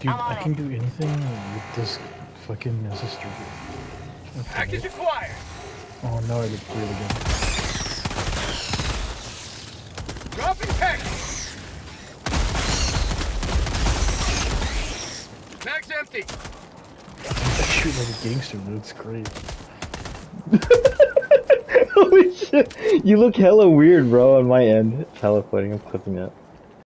Dude, I can do anything with this fucking resistor. Okay. Package acquired. Oh no, I looked really good. Dropping package. Mag's empty. I shoot like a gangster, but it's great. Holy shit! You look hella weird, bro, on my end. Hella I'm clipping it.